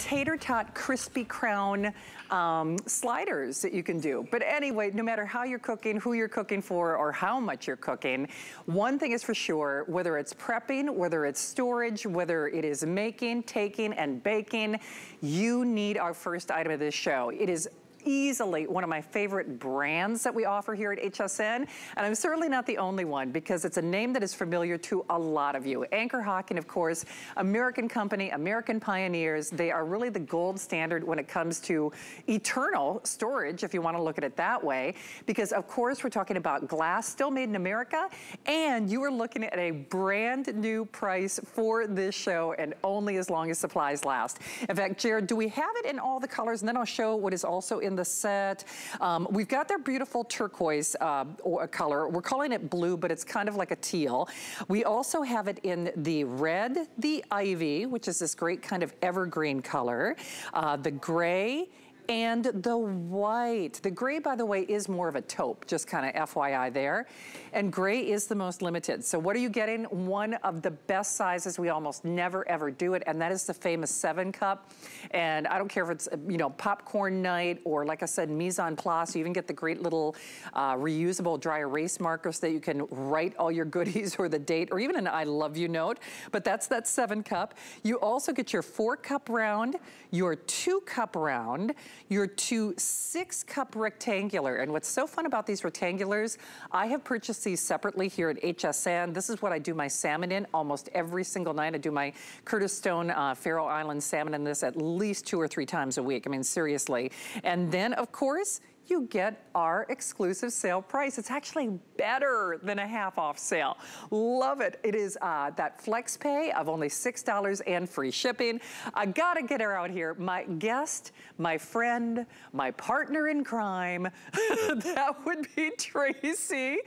tater tot crispy crown um, sliders that you can do. But anyway, no matter how you're cooking, who you're cooking for, or how much you're cooking, one thing is for sure, whether it's prepping, whether it's storage, whether it is making, taking, and baking, you need our first item of this show. It is easily one of my favorite brands that we offer here at HSN. And I'm certainly not the only one because it's a name that is familiar to a lot of you. Anchor Hocking, of course, American company, American pioneers. They are really the gold standard when it comes to eternal storage, if you want to look at it that way. Because of course, we're talking about glass still made in America. And you are looking at a brand new price for this show and only as long as supplies last. In fact, Jared, do we have it in all the colors? And then I'll show what is also in in the set. Um, we've got their beautiful turquoise uh, color. We're calling it blue, but it's kind of like a teal. We also have it in the red, the ivy, which is this great kind of evergreen color, uh, the gray, and the white. The gray, by the way, is more of a taupe, just kind of FYI there. And gray is the most limited. So what are you getting? One of the best sizes. We almost never, ever do it, and that is the famous seven cup. And I don't care if it's, you know, popcorn night or, like I said, mise en place. You even get the great little uh, reusable dry erase markers that you can write all your goodies or the date or even an I love you note. But that's that seven cup. You also get your four cup round, your two cup round, your two six cup rectangular. And what's so fun about these rectangulars, I have purchased these separately here at HSN. This is what I do my salmon in almost every single night. I do my Curtis Stone uh, Faroe Island salmon in this at least two or three times a week. I mean, seriously. And then, of course, you get our exclusive sale price. It's actually better than a half off sale. Love it. It is uh, that flex pay of only $6 and free shipping. I gotta get her out here. My guest, my friend, my partner in crime, that would be Tracy.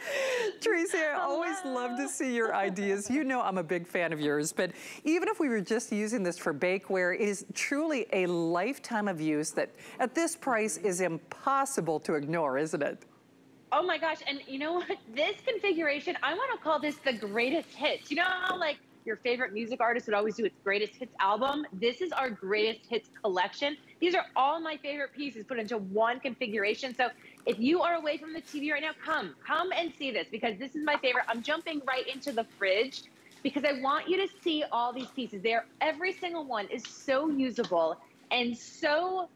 Tracy, I always love to see your ideas. You know I'm a big fan of yours, but even if we were just using this for bakeware, it is truly a lifetime of use that at this price is impossible impossible to ignore, isn't it? Oh my gosh, and you know what? This configuration, I want to call this the greatest hits. You know how like your favorite music artist would always do its greatest hits album? This is our greatest hits collection. These are all my favorite pieces put into one configuration. So if you are away from the TV right now, come, come and see this because this is my favorite. I'm jumping right into the fridge because I want you to see all these pieces. They're every single one is so usable and so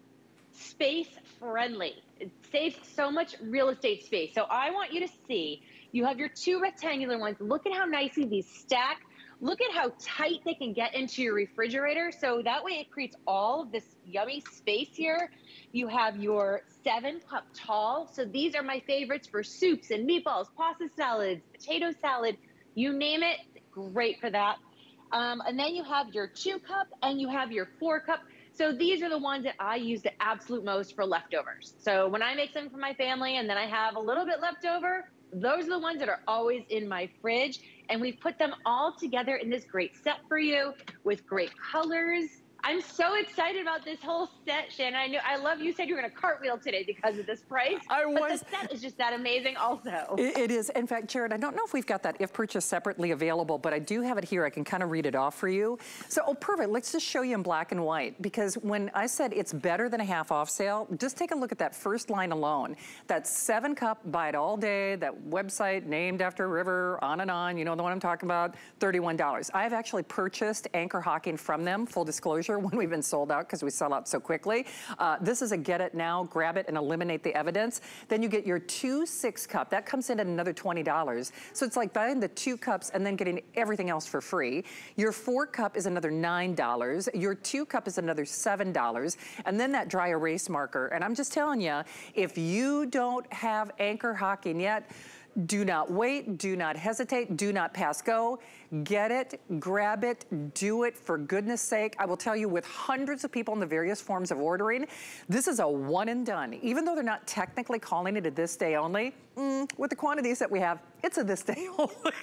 space friendly. It saves so much real estate space. So I want you to see, you have your two rectangular ones. Look at how nicely these stack. Look at how tight they can get into your refrigerator. So that way it creates all of this yummy space here. You have your seven cup tall. So these are my favorites for soups and meatballs, pasta salads, potato salad, you name it, great for that. Um, and then you have your two cup and you have your four cup. So these are the ones that I use the absolute most for leftovers. So when I make something for my family and then I have a little bit left over, those are the ones that are always in my fridge. And we've put them all together in this great set for you with great colors I'm so excited about this whole set, Shannon. I know I love you said you were going to cartwheel today because of this price. I was. But the set is just that amazing also. It, it is. In fact, Jared, I don't know if we've got that if purchased separately available, but I do have it here. I can kind of read it off for you. So, oh, perfect. Let's just show you in black and white because when I said it's better than a half off sale, just take a look at that first line alone. That seven cup, buy it all day, that website named after a river, on and on. You know the one I'm talking about, $31. I've actually purchased Anchor Hocking from them, full disclosure when we've been sold out because we sell out so quickly. Uh, this is a get it now, grab it and eliminate the evidence. Then you get your two six cup. That comes in at another $20. So it's like buying the two cups and then getting everything else for free. Your four cup is another $9. Your two cup is another $7. And then that dry erase marker. And I'm just telling you, if you don't have Anchor Hocking yet, do not wait, do not hesitate, do not pass go. Get it, grab it, do it for goodness sake. I will tell you with hundreds of people in the various forms of ordering, this is a one and done. Even though they're not technically calling it a this day only, mm, with the quantities that we have, it's a this day only.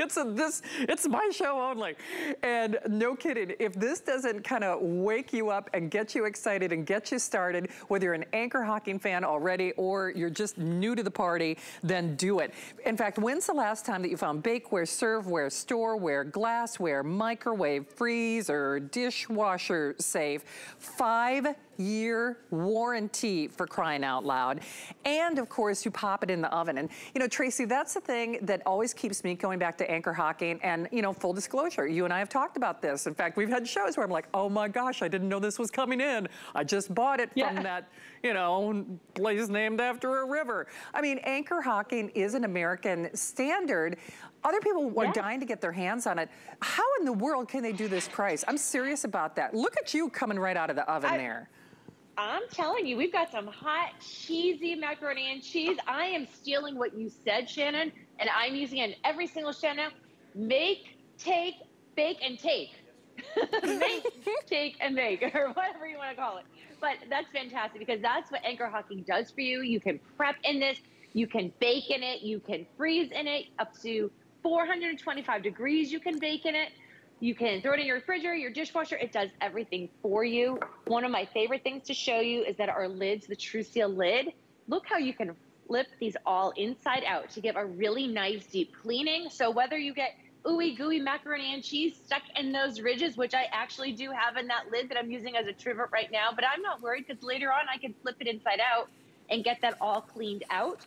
it's a this, it's my show only. And no kidding, if this doesn't kind of wake you up and get you excited and get you started, whether you're an Anchor Hocking fan already or you're just new to the party, then do it. In fact, when's the last time that you found bakeware, serveware, store silverware, glassware, microwave, freezer, dishwasher safe. Five year warranty for crying out loud. And of course, you pop it in the oven. And you know, Tracy, that's the thing that always keeps me going back to anchor hocking. And you know, full disclosure, you and I have talked about this. In fact, we've had shows where I'm like, oh my gosh, I didn't know this was coming in. I just bought it yeah. from that, you know, place named after a river. I mean, anchor hocking is an American standard. Other people are dying to get their hands on it. How in the world can they do this price? I'm serious about that. Look at you coming right out of the oven I, there. I'm telling you, we've got some hot, cheesy macaroni and cheese. I am stealing what you said, Shannon, and I'm using it in every single Shannon. Make, take, bake, and take. make, take, and make, or whatever you want to call it. But that's fantastic because that's what anchor hocking does for you. You can prep in this, you can bake in it, you can freeze in it up to 425 degrees. You can bake in it. You can throw it in your refrigerator, your dishwasher. It does everything for you. One of my favorite things to show you is that our lids, the TrueSeal lid, look how you can flip these all inside out to give a really nice deep cleaning. So whether you get ooey gooey macaroni and cheese stuck in those ridges, which I actually do have in that lid that I'm using as a trivet right now, but I'm not worried because later on I can flip it inside out and get that all cleaned out.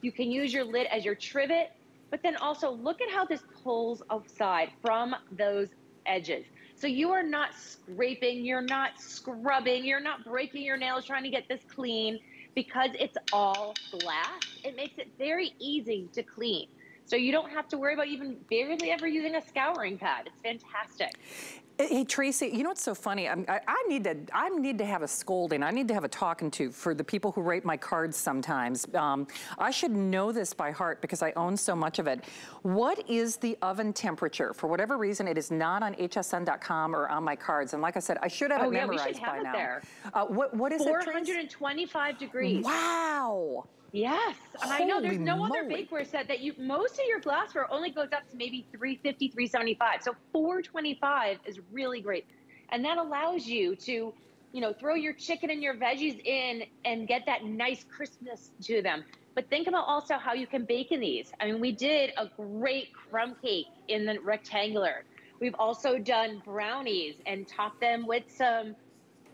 You can use your lid as your trivet, but then also look at how this pulls aside from those edges. So you are not scraping, you're not scrubbing, you're not breaking your nails trying to get this clean because it's all glass. It makes it very easy to clean. So you don't have to worry about even barely ever using a scouring pad. It's fantastic. Hey Tracy, you know what's so funny? I, I, need to I need to have a scolding. I need to have a talking to for the people who rate my cards sometimes. Um, I should know this by heart because I own so much of it. What is the oven temperature? For whatever reason, it is not on hsn.com or on my cards. And like I said, I should have oh, it yeah, memorized we should have by it now. There. Uh, what what is 425 it? 425 degrees. Wow. Yes, and Holy I know there's no moly. other bakeware set that you most of your glassware only goes up to maybe 350, 375. So 425 is really great. And that allows you to, you know, throw your chicken and your veggies in and get that nice crispness to them. But think about also how you can bake in these. I mean, we did a great crumb cake in the rectangular. We've also done brownies and topped them with some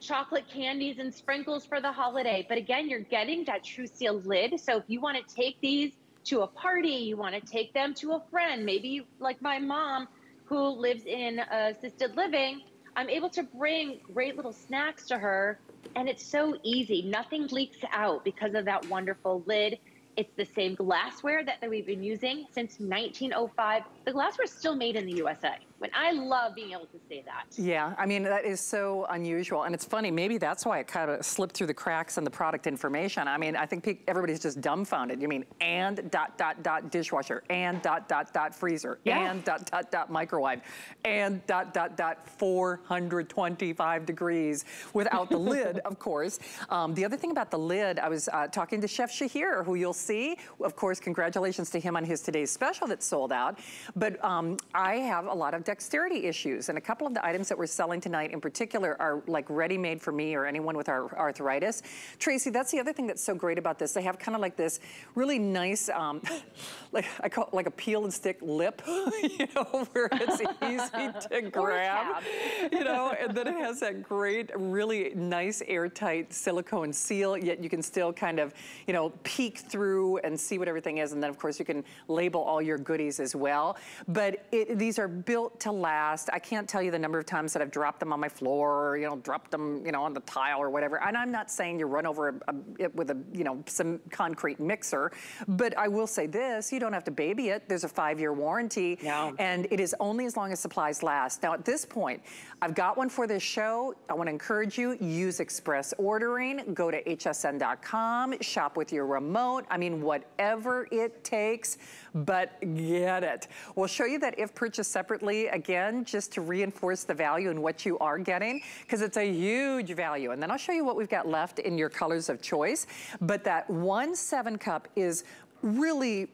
chocolate candies and sprinkles for the holiday. But again, you're getting that True Seal lid. So if you want to take these to a party, you want to take them to a friend, maybe like my mom who lives in uh, assisted living, I'm able to bring great little snacks to her. And it's so easy. Nothing leaks out because of that wonderful lid. It's the same glassware that, that we've been using since 1905. The glassware is still made in the USA. When I love being able to say that. Yeah, I mean, that is so unusual. And it's funny, maybe that's why it kind of slipped through the cracks in the product information. I mean, I think everybody's just dumbfounded. You mean, and dot, dot, dot dishwasher, and dot, dot, dot freezer, yeah. and dot, dot, dot microwave, and dot, dot, dot 425 degrees without the lid, of course. Um, the other thing about the lid, I was uh, talking to Chef Shahir, who you'll see. Of course, congratulations to him on his today's special that sold out. But um, I have a lot of dexterity issues. And a couple of the items that we're selling tonight in particular are like ready-made for me or anyone with our arthritis. Tracy, that's the other thing that's so great about this. They have kind of like this really nice, um, like I call it like a peel and stick lip, you know, where it's easy to grab, you know, and then it has that great, really nice airtight silicone seal, yet you can still kind of, you know, peek through and see what everything is. And then of course you can label all your goodies as well. But it, these are built to last. I can't tell you the number of times that I've dropped them on my floor or, you know, dropped them, you know, on the tile or whatever. And I'm not saying you run over a, a, it with a, you know, some concrete mixer, but I will say this, you don't have to baby it. There's a five-year warranty. No. And it is only as long as supplies last. Now, at this point, I've got one for this show. I want to encourage you, use express ordering. Go to hsn.com, shop with your remote. I mean, whatever it takes, but get it. We'll show you that if purchased separately, again, just to reinforce the value in what you are getting, because it's a huge value. And then I'll show you what we've got left in your colors of choice. But that one seven cup is really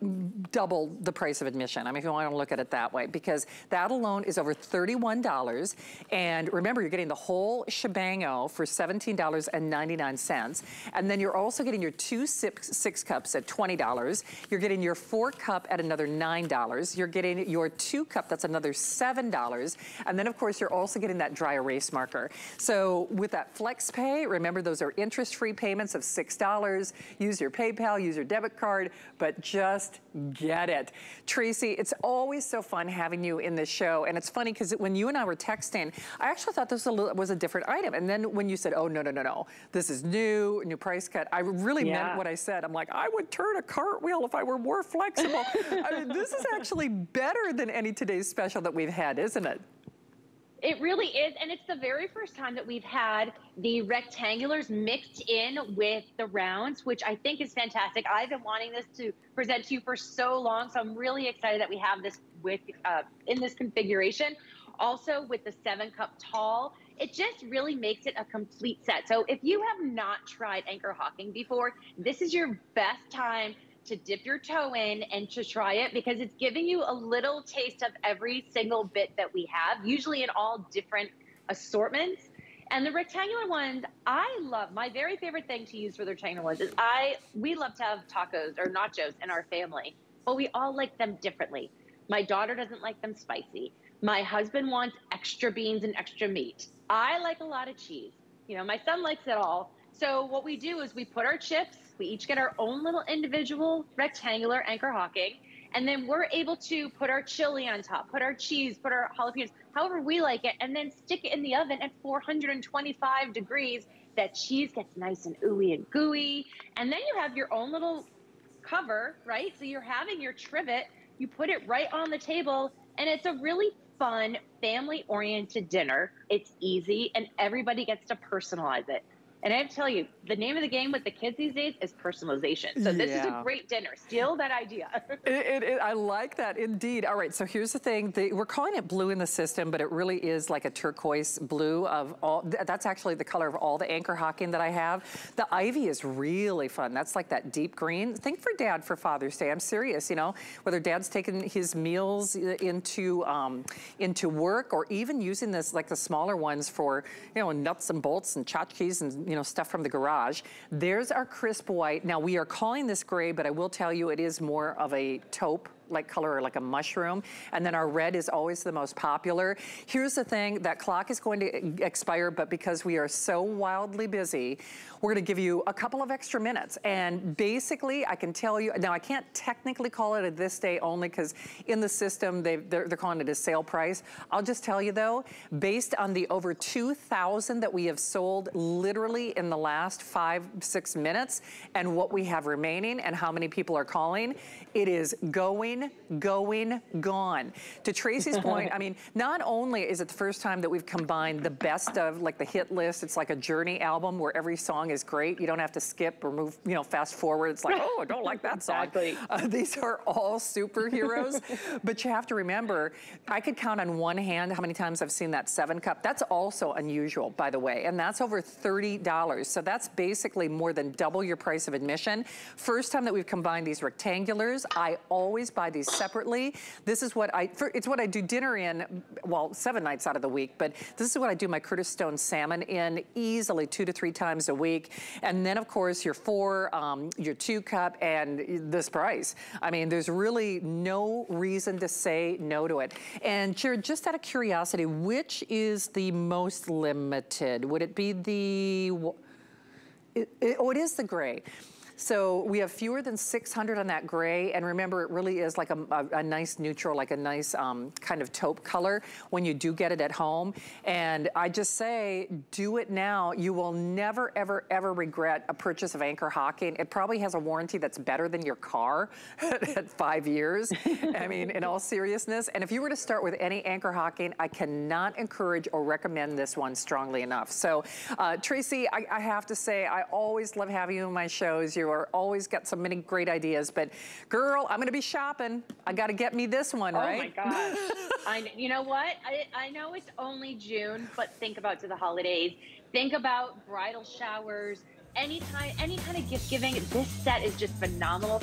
double the price of admission. I mean, if you want to look at it that way, because that alone is over $31. And remember, you're getting the whole shebango for $17.99. And then you're also getting your two six, six cups at $20. You're getting your four cup at another $9. You're getting your two cup, that's another $7. And then of course, you're also getting that dry erase marker. So with that flex pay, remember those are interest-free payments of $6. Use your PayPal, use your debit card, but just get it. Tracy, it's always so fun having you in this show. And it's funny because when you and I were texting, I actually thought this was a, little, was a different item. And then when you said, oh, no, no, no, no, this is new, new price cut, I really yeah. meant what I said. I'm like, I would turn a cartwheel if I were more flexible. I mean, this is actually better than any today's special that we've had, isn't it? It really is. And it's the very first time that we've had the rectangulars mixed in with the rounds, which I think is fantastic. I've been wanting this to present to you for so long. So I'm really excited that we have this with uh, in this configuration. Also with the seven cup tall, it just really makes it a complete set. So if you have not tried anchor hocking before, this is your best time to dip your toe in and to try it because it's giving you a little taste of every single bit that we have, usually in all different assortments. And the rectangular ones, I love. My very favorite thing to use for the rectangular ones is I we love to have tacos or nachos in our family, but we all like them differently. My daughter doesn't like them spicy. My husband wants extra beans and extra meat. I like a lot of cheese. You know, my son likes it all. So what we do is we put our chips we each get our own little individual rectangular anchor hocking. And then we're able to put our chili on top, put our cheese, put our jalapenos, however we like it, and then stick it in the oven at 425 degrees. That cheese gets nice and ooey and gooey. And then you have your own little cover, right? So you're having your trivet, you put it right on the table, and it's a really fun, family oriented dinner. It's easy, and everybody gets to personalize it. And I have to tell you, the name of the game with the kids these days is personalization. So this yeah. is a great dinner. Steal that idea. it, it, it, I like that, indeed. All right, so here's the thing. The, we're calling it blue in the system, but it really is like a turquoise blue of all, that's actually the color of all the anchor hocking that I have. The ivy is really fun. That's like that deep green. Think for dad for Father's Day. I'm serious, you know, whether dad's taking his meals into, um, into work or even using this, like the smaller ones for, you know, nuts and bolts and tchotchkes and, you know, stuff from the garage. There's our crisp white. Now we are calling this gray, but I will tell you it is more of a taupe like color like a mushroom. And then our red is always the most popular. Here's the thing, that clock is going to expire, but because we are so wildly busy, we're gonna give you a couple of extra minutes. And basically, I can tell you, now I can't technically call it a this day only because in the system, they they're, they're calling it a sale price. I'll just tell you though, based on the over 2,000 that we have sold literally in the last five, six minutes and what we have remaining and how many people are calling, it is going going, going, gone. To Tracy's point, I mean, not only is it the first time that we've combined the best of like the hit list, it's like a journey album where every song is great. You don't have to skip or move, you know, fast forward. It's like, oh, I don't like that song. Exactly. Uh, these are all superheroes. but you have to remember, I could count on one hand how many times I've seen that seven cup. That's also unusual, by the way. And that's over $30. So that's basically more than double your price of admission. First time that we've combined these rectangulars, I always buy buy these separately. This is what I, for, it's what I do dinner in, well, seven nights out of the week, but this is what I do my Curtis Stone salmon in easily two to three times a week. And then of course your four, um, your two cup and this price. I mean, there's really no reason to say no to it. And Jared, just out of curiosity, which is the most limited? Would it be the, it, it, oh, it is the gray. So we have fewer than 600 on that gray. And remember, it really is like a, a, a nice neutral, like a nice um, kind of taupe color when you do get it at home. And I just say, do it now. You will never, ever, ever regret a purchase of Anchor Hocking. It probably has a warranty that's better than your car at five years. I mean, in all seriousness. And if you were to start with any Anchor Hocking, I cannot encourage or recommend this one strongly enough. So uh, Tracy, I, I have to say, I always love having you in my shows. You're are always got so many great ideas. But girl, I'm gonna be shopping. I gotta get me this one, oh right? Oh my gosh. I, you know what? I, I know it's only June, but think about to the holidays. Think about bridal showers, any time, any kind of gift giving. This set is just phenomenal